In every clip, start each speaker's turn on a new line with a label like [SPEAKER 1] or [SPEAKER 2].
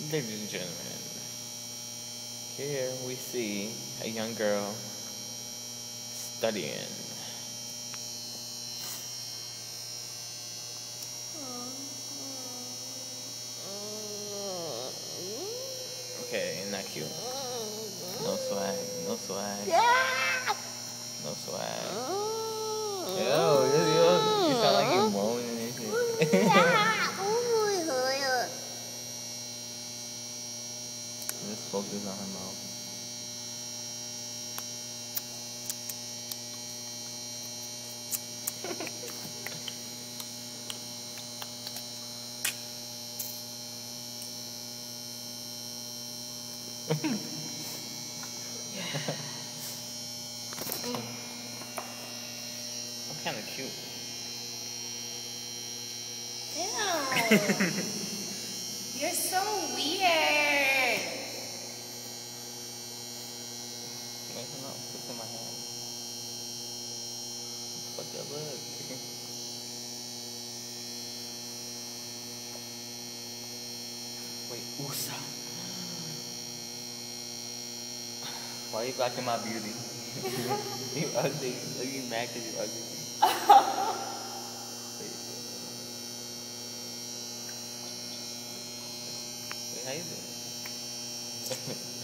[SPEAKER 1] Ladies and gentlemen, here we see a young girl studying. Okay, not that cute. No swag, no swag, Yeah. no swag. Oh, yo, yo, yo, you sound like you're moaning and shit. Just focus on her mouth. I'm kind of cute.
[SPEAKER 2] Ew. You're so weird.
[SPEAKER 1] Wait, hold on. Put it in my hand. Fuck that look. Wait, Usa. Why are you blocking my beauty? you ugly. Are you mad because you ugly? Wait, how you doing?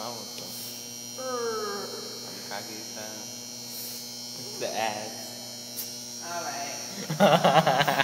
[SPEAKER 1] What's the mouth though? I'm cocky style. The ass.
[SPEAKER 2] All right.